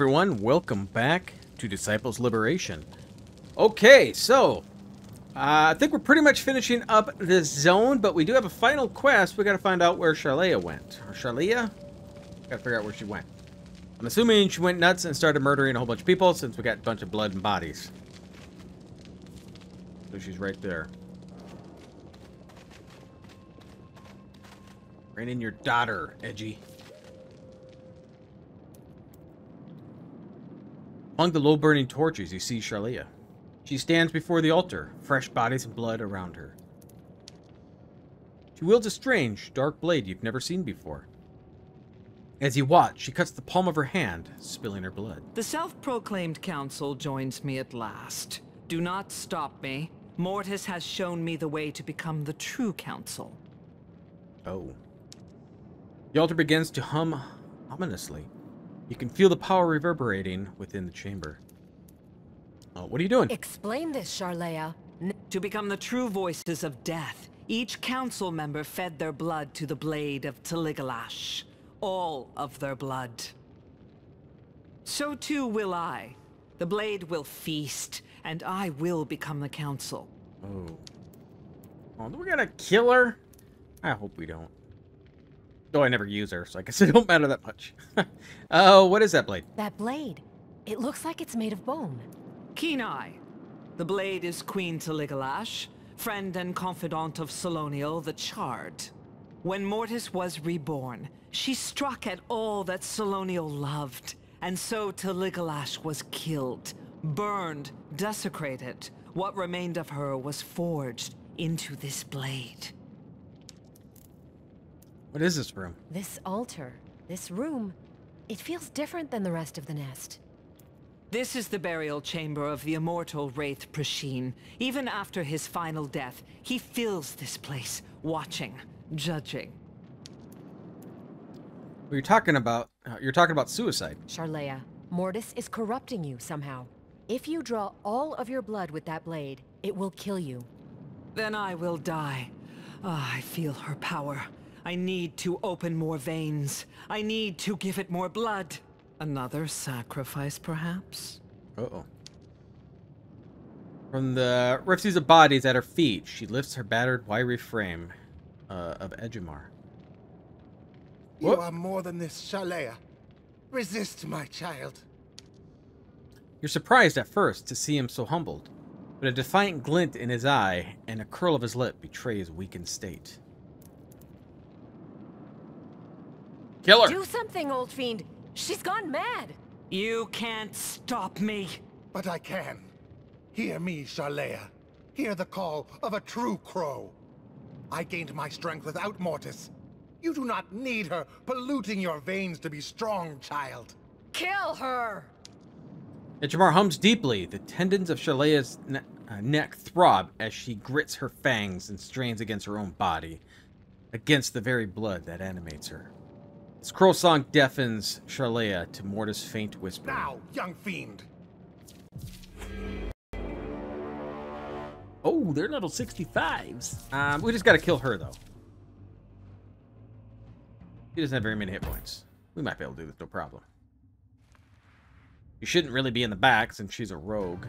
everyone. Welcome back to Disciples Liberation. Okay, so uh, I think we're pretty much finishing up this zone, but we do have a final quest. We got to find out where Charlea went. Or Charlea? Got to figure out where she went. I'm assuming she went nuts and started murdering a whole bunch of people since we got a bunch of blood and bodies. So she's right there. Bring in your daughter, Edgy. Among the low-burning torches, you see Shalea. She stands before the altar, fresh bodies and blood around her. She wields a strange, dark blade you've never seen before. As you watch, she cuts the palm of her hand, spilling her blood. The self-proclaimed council joins me at last. Do not stop me. Mortis has shown me the way to become the true council. Oh. The altar begins to hum ominously. You can feel the power reverberating within the chamber. Oh, what are you doing? Explain this, Shalea. To become the true voices of death, each council member fed their blood to the blade of Taligalash. All of their blood. So too will I. The blade will feast, and I will become the council. Oh. Oh, do we gotta kill her? I hope we don't. Though I never use her, so I guess it don't matter that much. Oh, what is that blade? That blade. It looks like it's made of bone. Keen Eye. The blade is Queen Taligalash, friend and confidant of Solonielle the Charred. When Mortis was reborn, she struck at all that Solonielle loved, and so Taligalash was killed, burned, desecrated. What remained of her was forged into this blade. What is this room? This altar, this room, it feels different than the rest of the nest. This is the burial chamber of the immortal Wraith Prasheen. Even after his final death, he fills this place, watching, judging. Well, you're talking about uh, you're talking about suicide. Shalea, Mortis is corrupting you somehow. If you draw all of your blood with that blade, it will kill you. Then I will die. Ah, I feel her power. I need to open more veins. I need to give it more blood. Another sacrifice, perhaps? Uh-oh. From the refuse of bodies at her feet, she lifts her battered, wiry frame uh, of Edgemar. You are more than this, Shalea. Resist, my child. You're surprised at first to see him so humbled, but a defiant glint in his eye and a curl of his lip betray his weakened state. Kill her! Do something, old fiend! She's gone mad! You can't stop me. But I can. Hear me, Shalea. Hear the call of a true crow. I gained my strength without Mortis. You do not need her polluting your veins to be strong, child. Kill her! Edgemar hums deeply. The tendons of Shalea's ne- uh, neck throb as she grits her fangs and strains against her own body, against the very blood that animates her. This crow song deafens Shalea to Morta's faint whisper. Now, young fiend. Oh, they're level 65s. Um, we just gotta kill her, though. She doesn't have very many hit points. We might be able to do this, no problem. You shouldn't really be in the back since she's a rogue.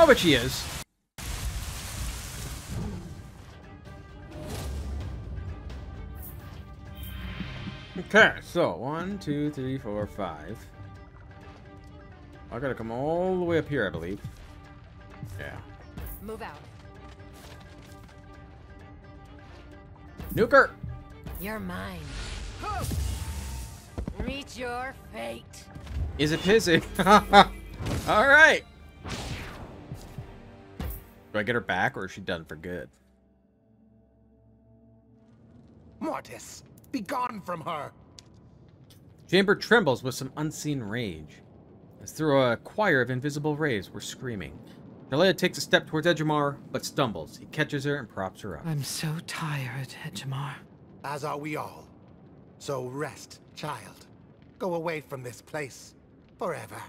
Oh, but she is. Okay, so one, two, three, four, five. I gotta come all the way up here, I believe. Yeah. Move out. Nuker! You're mine. Reach your fate. Is it pissy? Alright! Do I get her back, or is she done for good? Mortis, be gone from her. Chamber trembles with some unseen rage. As through a choir of invisible rays were screaming. Shalea takes a step towards Edgemar, but stumbles. He catches her and props her up. I'm so tired, Edgemar. As are we all. So rest, child. Go away from this place. Forever.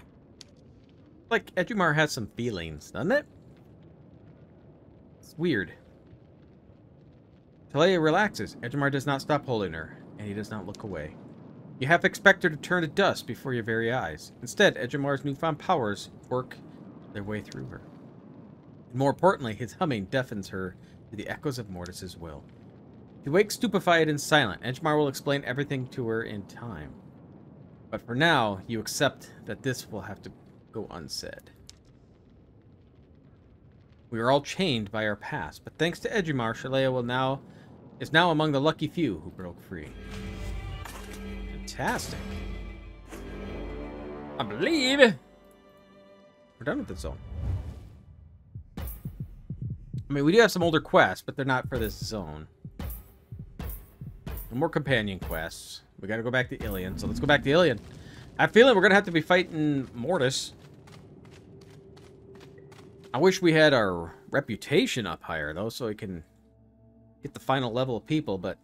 Like Edgemar has some feelings, doesn't it? It's weird. Talia relaxes. Edgemar does not stop holding her, and he does not look away. You half expect her to turn to dust before your very eyes. Instead, Edgemar's newfound powers work their way through her. And more importantly, his humming deafens her to the echoes of Mortis's will. He wakes stupefied and silent. Edgemar will explain everything to her in time. But for now, you accept that this will have to go unsaid. We are all chained by our past, but thanks to Edgemar, Shalea will now is now among the lucky few who broke free. Fantastic. I believe we're done with the zone. I mean, we do have some older quests, but they're not for this zone. And more companion quests. We gotta go back to Ilion, so let's go back to Ilion. I have a feeling we're gonna have to be fighting Mortis. I wish we had our reputation up higher, though, so we can get the final level of people, but...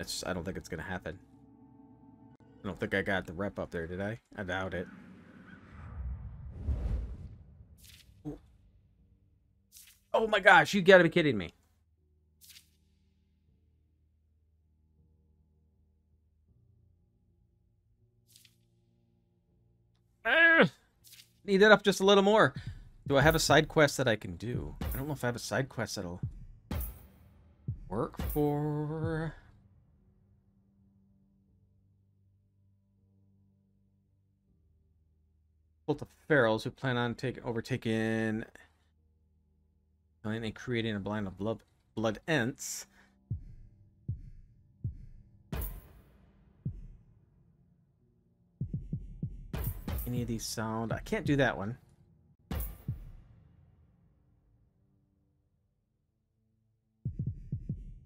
It's, I don't think it's gonna happen. I don't think I got the rep up there, did I? I doubt it. Oh my gosh, you gotta be kidding me. Ah. Need that up just a little more. Do I have a side quest that I can do? I don't know if I have a side quest that'll work for... Cult of Pharaohs who plan on taking overtaking and creating a blind of blood blood ents. Any of these sound? I can't do that one.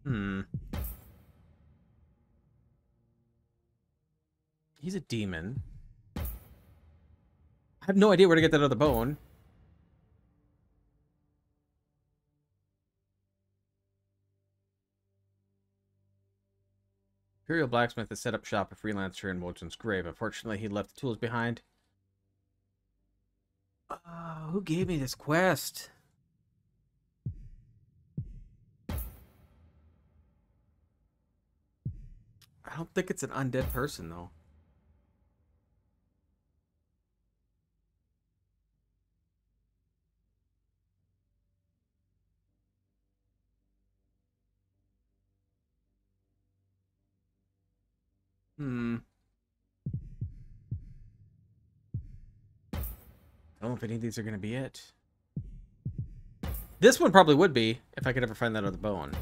Hmm. He's a demon. I have no idea where to get that other bone. Imperial Blacksmith has set up shop a freelancer in Wotan's grave. Unfortunately, he left the tools behind. Uh, who gave me this quest? I don't think it's an undead person, though. Hmm. Don't know if any of these are going to be it. This one probably would be, if I could ever find that other bone.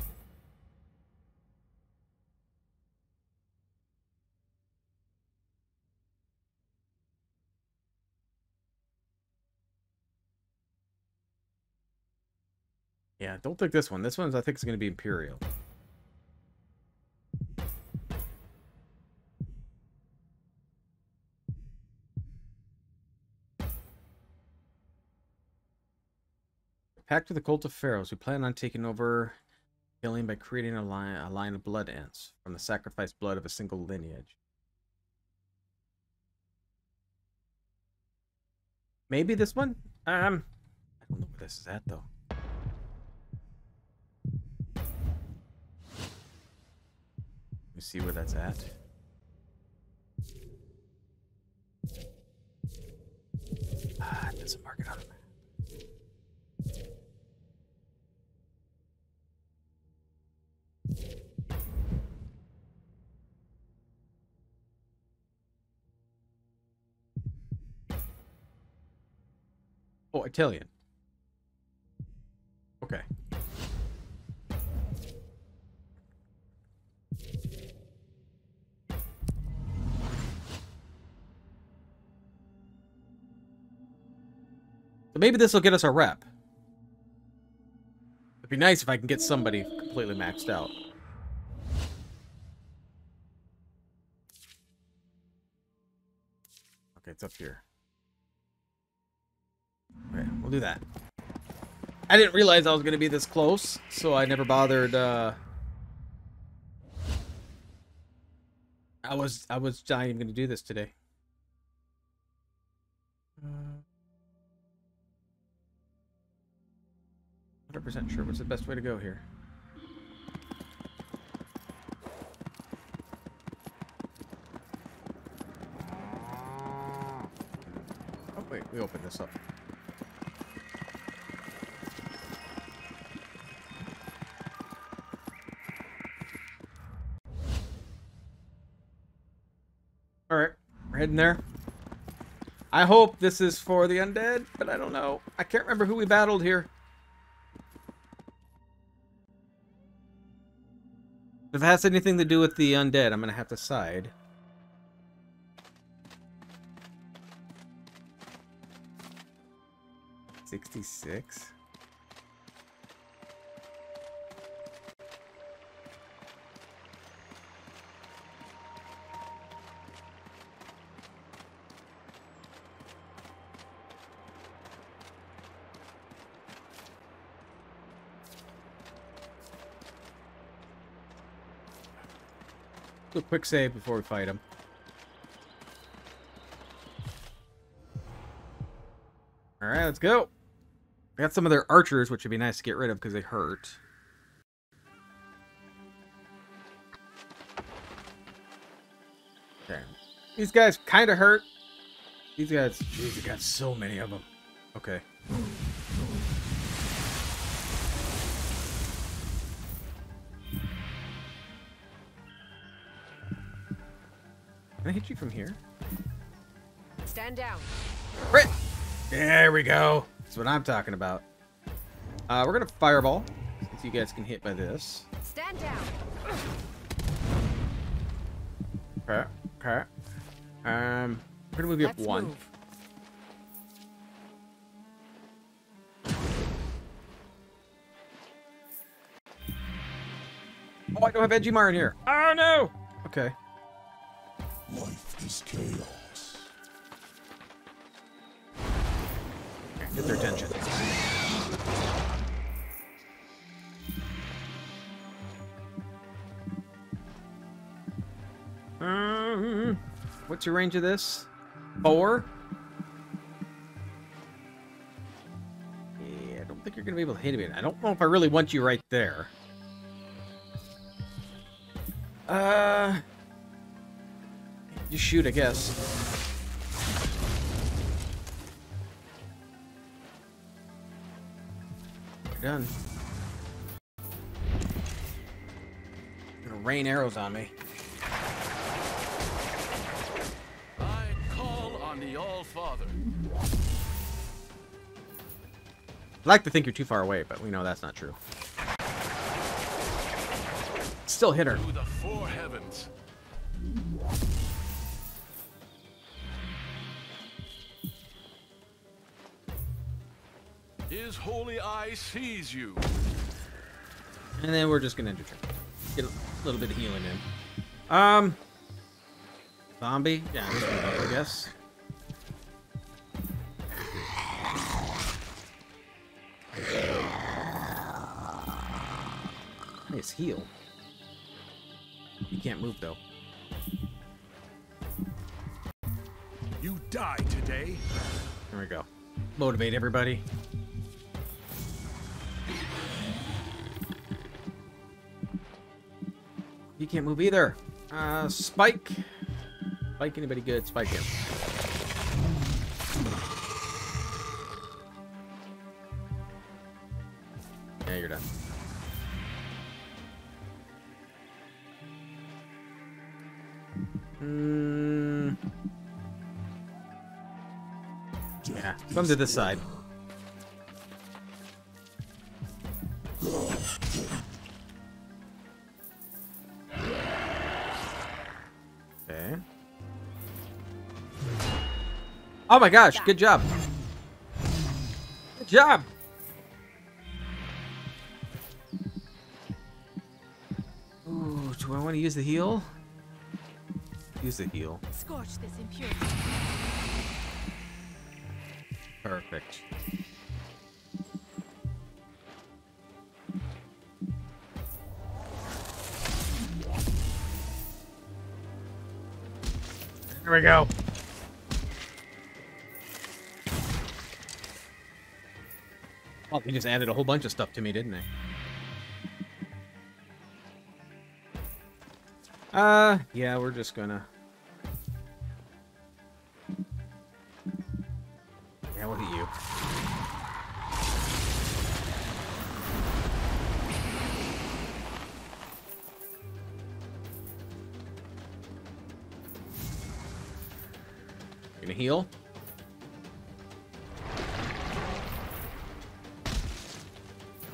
Yeah, don't think this one. This one's, I think, is going to be Imperial. Pact with the cult of pharaohs who plan on taking over killing by creating a line, a line of blood ents from the sacrificed blood of a single lineage. Maybe this one? Um, I don't know where this is at though. Let me see where that's at. Ah, it doesn't mark it on Italian. Okay. So maybe this will get us a rep. It'd be nice if I can get somebody completely maxed out. Okay, it's up here. Okay, we'll do that. I didn't realize I was going to be this close, so I never bothered, uh... I was, I was not even going to do this today. Hundred percent sure. What's the best way to go here? Oh wait, we opened this up. We're there. I hope this is for the undead, but I don't know. I can't remember who we battled here. If it has anything to do with the undead, I'm going to have to side. Sixty-six. Quick save before we fight him. Alright, let's go. Got some of their archers, which would be nice to get rid of because they hurt. Okay. These guys kind of hurt. These guys, jeez, you got so many of them. Okay. Can I hit you from here? Stand down. Crit! There we go. That's what I'm talking about. Uh, we're gonna fireball. Since you guys can hit by this. Stand down. Okay. Okay. Um, we're gonna move you Let's up one. move. Oh, I don't have Edgimar in here. Oh no. Okay. Life is chaos. Get their attention. Um, what's your range of this? Four? Yeah, I don't think you're gonna be able to hit me. I don't know if I really want you right there. Uh, you shoot, I guess. You're done. Gonna rain arrows on me. I call on the All-Father. I'd like to think you're too far away, but we know that's not true. Still hit her. His holy eye sees you. And then we're just gonna. Get a little bit of healing in. Um. Zombie? Yeah, this one I guess. Nice heal. You can't move though. You die today. There we go. Motivate everybody. You can't move either. Uh, Spike. Spike anybody good? Spike him. Yeah, you're done. Hmm. Yeah, come to this side. Okay. Oh my gosh, good job. Good job. Ooh, do I want to use the heal? Use the heal. Scorch this impurity. Perfect. Here we go. Well, they just added a whole bunch of stuff to me, didn't they? Uh, yeah, we're just gonna...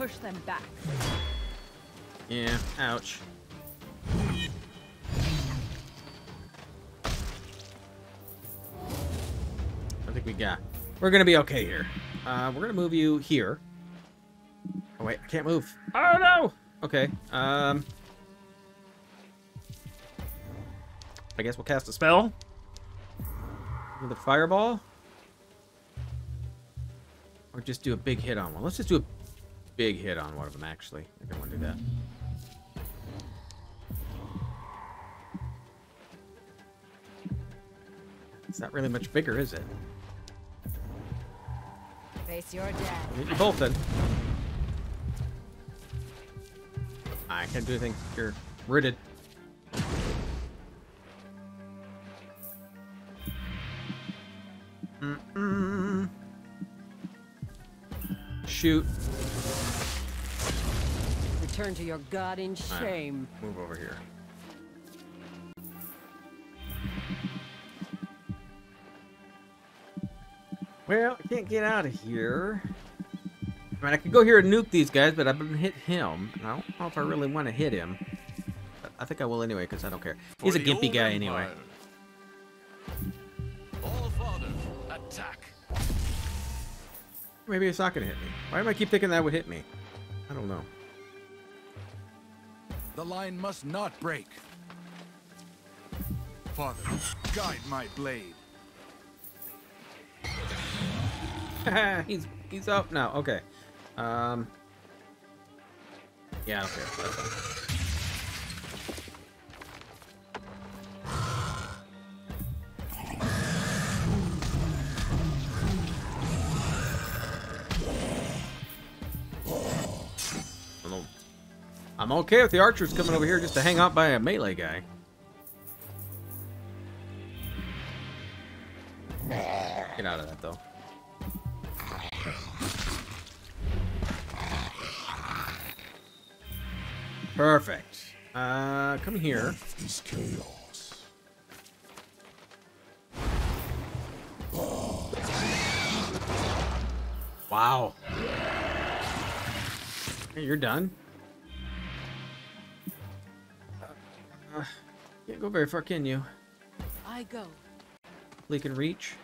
Push them back. Yeah, ouch. I think we got. We're gonna be okay here. Uh, we're gonna move you here. Oh wait, I can't move. Oh no! Okay. Um. I guess we'll cast a spell. With a fireball. Or just do a big hit on one. Let's just do a big hit on one of them, actually. I I want to do that. It's not really much bigger, is it? Face your death. Hit you both then. I can't do anything. You're rooted. Mm-mm. Shoot. Return to your god in Alright, shame. Move over here. Well, I can't get out of here. I mean, I could go here and nuke these guys, but I didn't hit him. I don't know if I really want to hit him. But I think I will anyway, because I don't care. He's a gimpy old guy anyway. All father, attack. Maybe it's not going to hit me. Why do I keep thinking that would hit me? I don't know. The line must not break. Father, guide my blade. he's he's up now. Okay. Um. Yeah. Okay. I'm okay with the archers coming over here just to hang out by a melee guy. Get out of that though. Perfect. Uh, come here. chaos. Wow. Hey, you're done. Go very far, can you? I go. We can reach.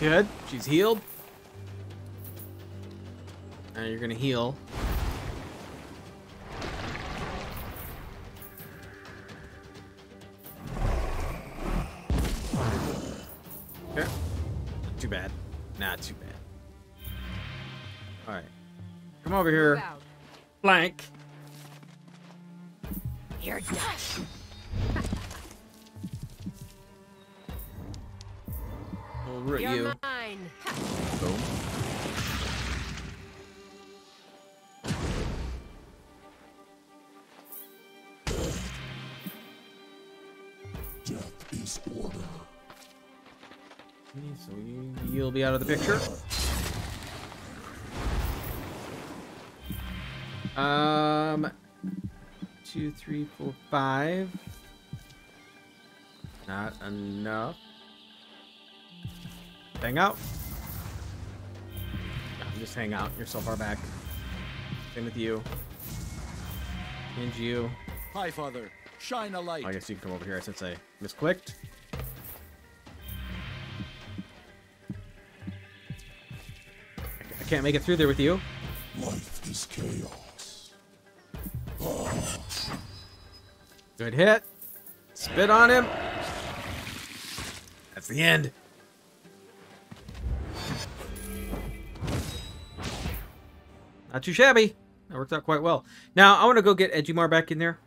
Good. She's healed. And you're gonna heal. Over here. Blank. You're done. We'll root You're you. mine. Boom. Death is order. So you, you'll be out of the picture. Two, three, four, five. Not enough. Hang out. Yeah, just hang out. You're so far back. Same with you. And you. Hi, Father. Shine a light. Oh, I guess you can come over here since I misclicked. I can't make it through there with you. Life is chaos. Good hit. Spit on him. That's the end. Not too shabby. That worked out quite well. Now, I want to go get Edgymar back in there.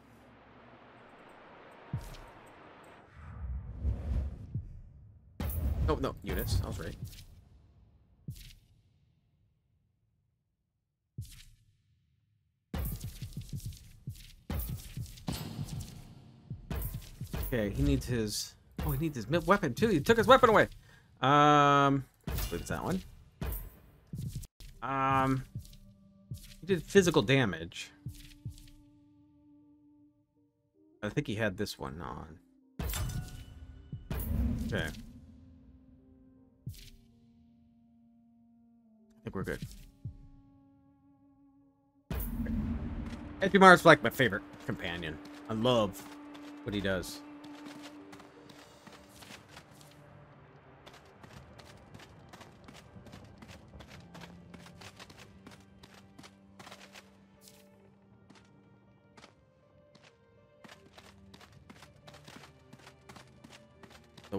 Oh, no, Eunice. I was right. Okay, he needs his... Oh, he needs his weapon, too. He took his weapon away. Um, let's that one. Um, he did physical damage. I think he had this one on. Okay. I think we're good. Edmar like my favorite companion. I love what he does.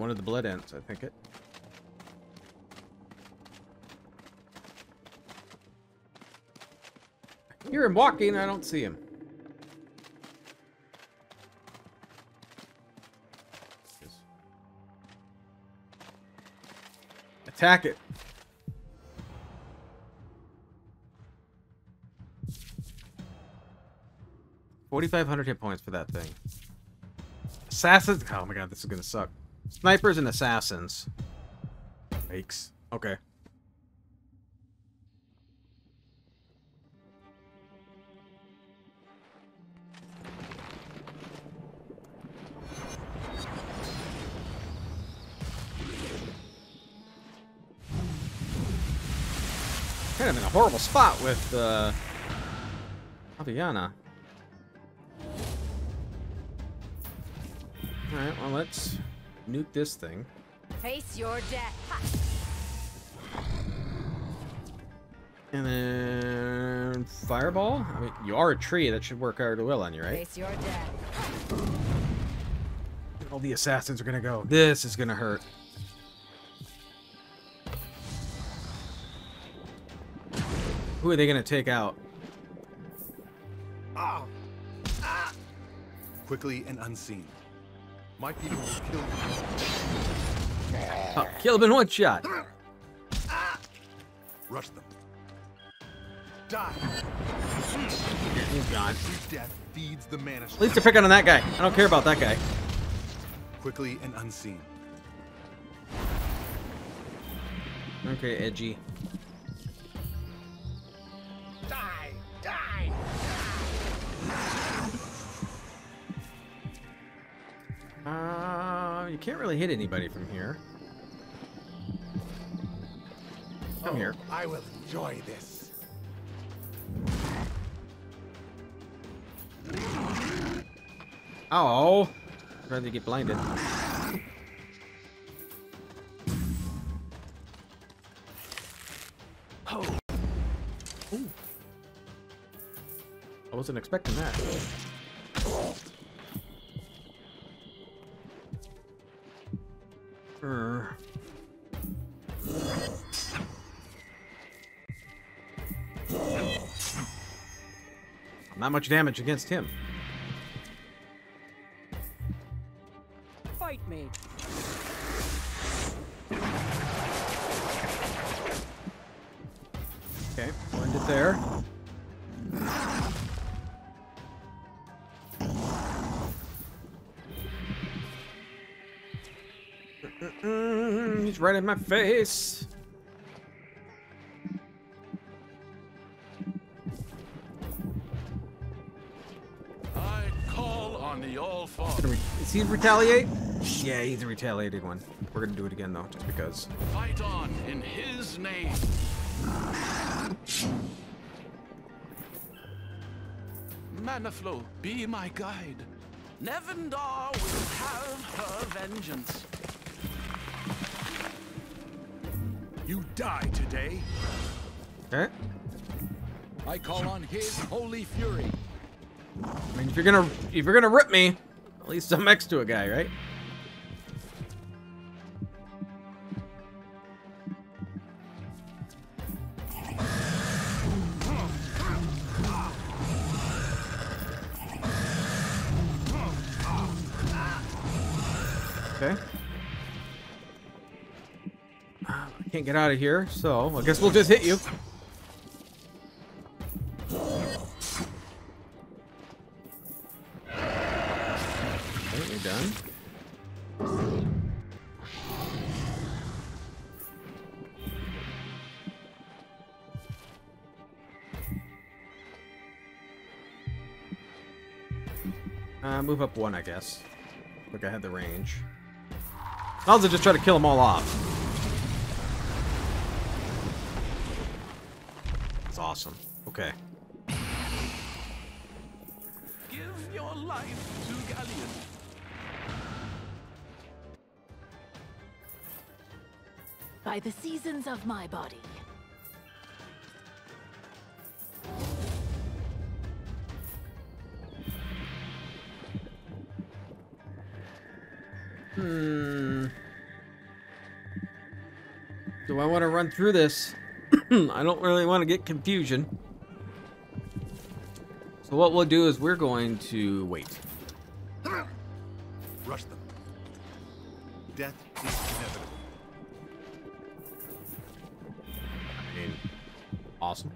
One of the blood ents, I think it. I hear him walking, I don't see him. Attack it. Forty-five hundred hit points for that thing. Assassin. Oh my god, this is gonna suck. Snipers and assassins. Fakes. Okay. Kind of in a horrible spot with uh, Aviana. Alright, well let's nuke this thing. Face your death. Ha! And then fireball? I mean, you are a tree. That should work out well on you, right? Face your death. All the assassins are gonna go. This is gonna hurt. Who are they gonna take out? Ah! Ah! Quickly and unseen. My people will kill you. Oh, kill him in one shot. Rush them. Die. Oh, He's gone. Death feeds the. At least they're picking on that guy. I don't care about that guy. Quickly and unseen. Okay, edgy. Uh, you can't really hit anybody from here. Come here. I will enjoy this. Oh, I'd rather get blinded. Oh. Ooh. I wasn't expecting that. Er. Not much damage against him. In my face. I call on the All-Father. Is he retaliate? Yeah, he's a retaliated one. We're gonna do it again though, just because. Fight on in his name. Manaflo, be my guide. Nevendaar will have her vengeance. Die today. Okay. I call on his holy fury. I mean, if you're gonna if you're gonna rip me, at least I'm next to a guy, right? Get out of here, so I guess we'll just hit you. Okay, you're done. Uh, move up one, I guess. Look, I had the range. I'll just try to kill them all off. That's awesome. Okay. Give your life to Gallean. By the seasons of my body. Hmm. Do I want to run through this? I don't really want to get confusion. So what we'll do is we're going to wait. Rush them. Death is inevitable. I mean, awesome.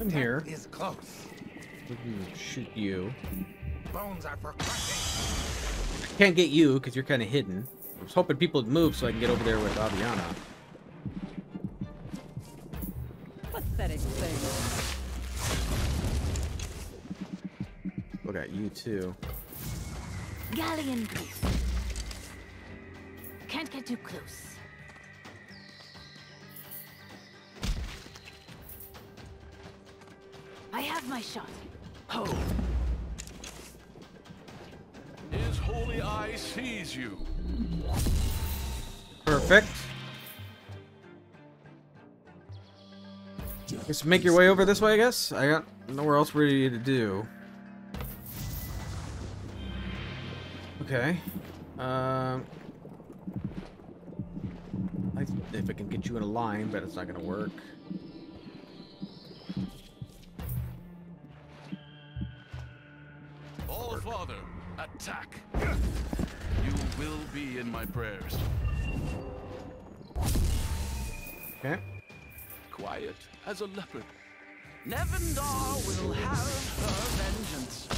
I'm here. Death close. We can shoot you. Bones are for crushing. Can't get you because you're kind of hidden. I was hoping people would move so I can get over there with Aviana. Look at you too. Gallean grease. Can't get too close. I have my shot. Ho! His holy eye sees you. Perfect. Just make your way over this way, I guess. I got nowhere else really to do. Okay. Um. I, if I can get you in a line, but it's not gonna work. All Father, attack. You will be in my prayers. Okay. Quiet as a leopard. Nevendaar will have her vengeance.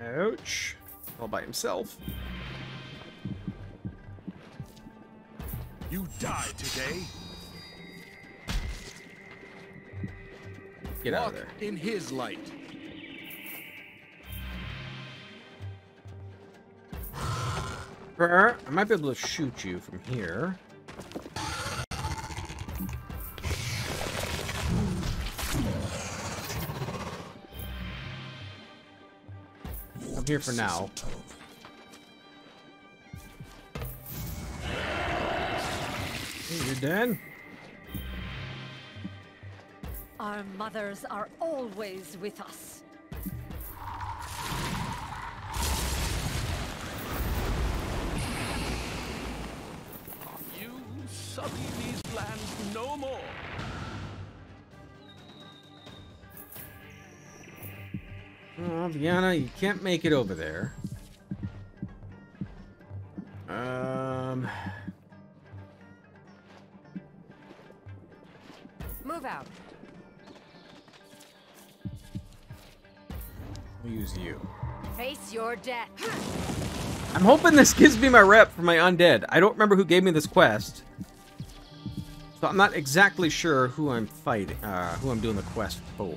Ouch. All by himself. You die today. Get out of there. in his light. I might be able to shoot you from here. I'm here for now. Hey, You're dead? Our mothers are always with us. Viana, you can't make it over there. Um, Move out. we'll use you. Face your death. I'm hoping this gives me my rep for my undead. I don't remember who gave me this quest. So I'm not exactly sure who I'm fighting, uh, who I'm doing the quest for.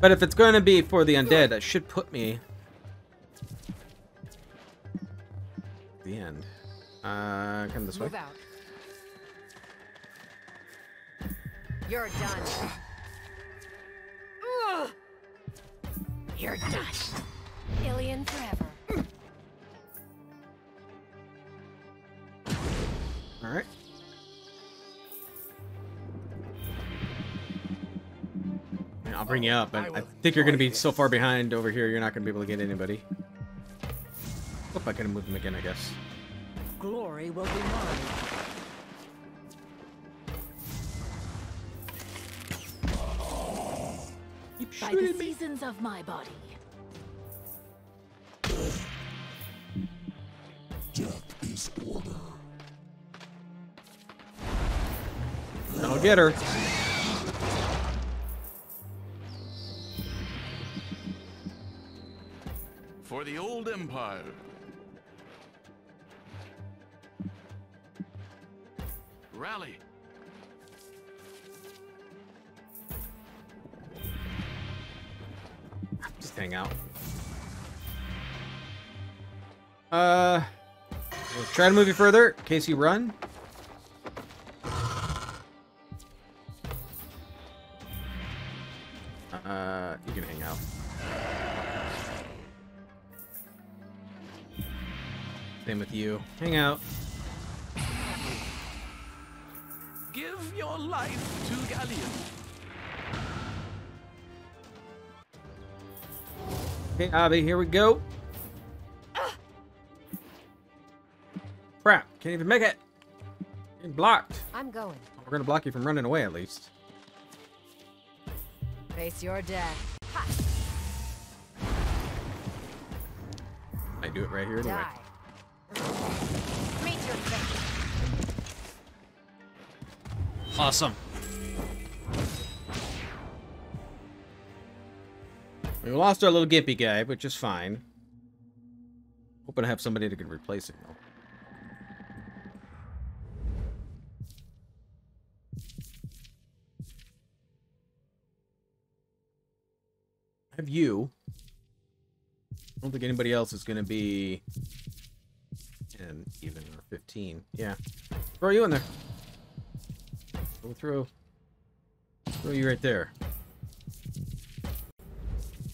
But if it's going to be for the undead, that should put me the end. Uh, come this way. Move out. You're done. You're done. Alien forever. All right. Bring you up. I, I think you're going to be so far behind over here, you're not going to be able to get anybody. Hope I can move them again, I guess. Glory will be mine. By the seasons of my body. Death is order. I'll get her. Empire. Rally. Just hang out. Uh, we'll try to move you further in case you run. You. Hang out. Give your life to Gallean. Okay, Abby, here we go. Crap, can't even make it. You're blocked. I'm going. We're gonna block you from running away at least. Face your death. I do it right here anyway. Die. Awesome. We lost our little gimpy guy, which is fine. Hoping to have somebody that can replace him, though. I have you. I don't think anybody else is going to be in even or 15. Yeah. Throw you in there. Go through. Throw you right there.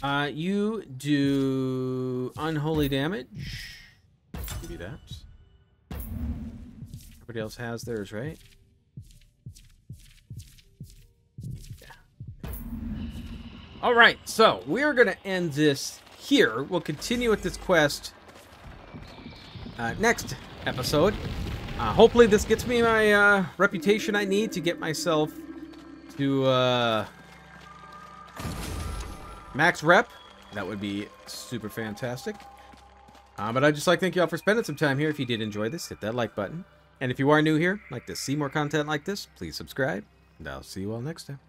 Uh, you do unholy damage. Give you that. Everybody else has theirs, right? Yeah. All right, so we're gonna end this here. We'll continue with this quest uh, next episode. Uh, hopefully, this gets me my uh, reputation I need to get myself to uh, max rep. That would be super fantastic. Uh, but I'd just like to thank you all for spending some time here. If you did enjoy this, hit that like button. And if you are new here, like to see more content like this, please subscribe. And I'll see you all next time.